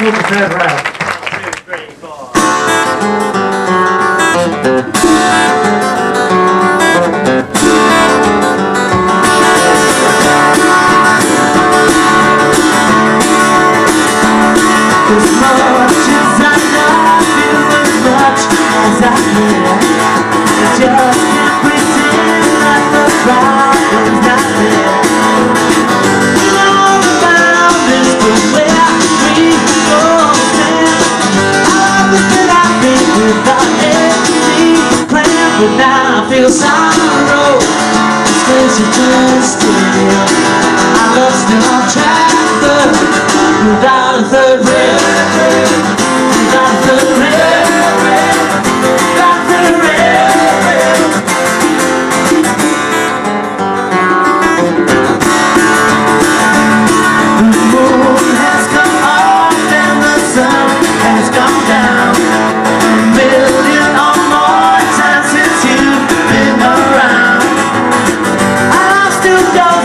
Take the third round. Two, three, four. Now I feel sorrow. It's cause you just. I still on track, but without a third rail.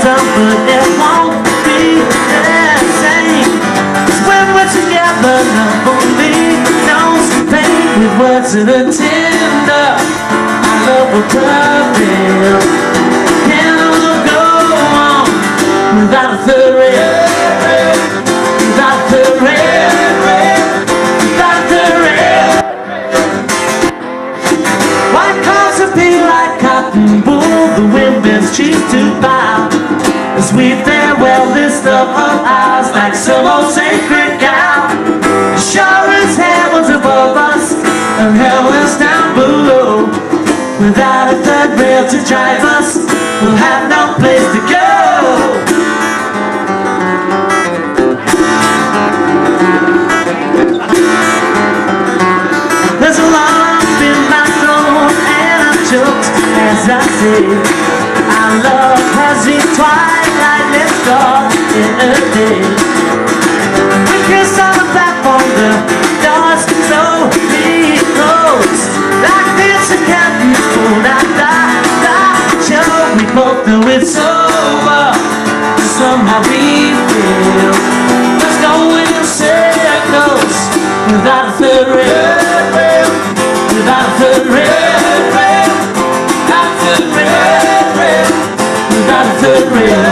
But it won't be the same. when we're together, love only knows pain with words and a tender. I love will prevail. Can we go on without a third? Without a? Without rail? White cars appear like cotton wool, the wind bends cheek to bow. As we well love of ours, like some old sacred cow. Sure as heaven's above us, and hell is down below. Without a third rail to drive us, we'll have no place to go. There's a lump in my throat and I choked as I say our love has twilight in a day. We kissed on the platform, the so Like this it can't be that, show We both it's over. Somehow we feel in circles without a third Yeah.